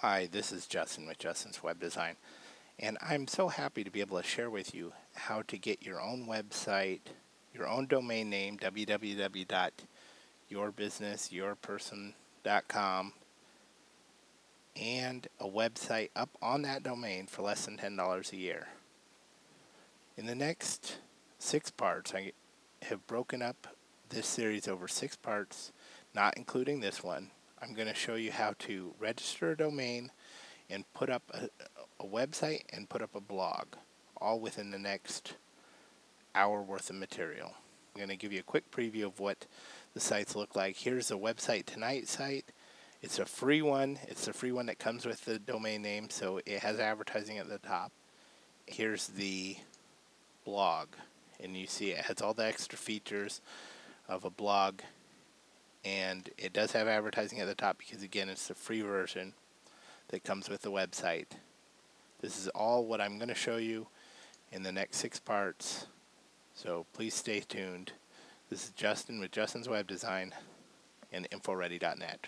Hi, this is Justin with Justin's Web Design, and I'm so happy to be able to share with you how to get your own website, your own domain name, www.yourbusinessyourperson.com, and a website up on that domain for less than $10 a year. In the next six parts, I have broken up this series over six parts, not including this one I'm going to show you how to register a domain and put up a, a, website and put up a blog all within the next hour worth of material. I'm going to give you a quick preview of what the sites look like. Here's the website tonight site. It's a free one. It's the free one that comes with the domain name, so it has advertising at the top. Here's the blog, and you see it has all the extra features of a blog and it does have advertising at the top because again it's the free version that comes with the website. This is all what I'm going to show you in the next six parts, so please stay tuned. This is Justin with Justin's Web Design and InfoReady.net.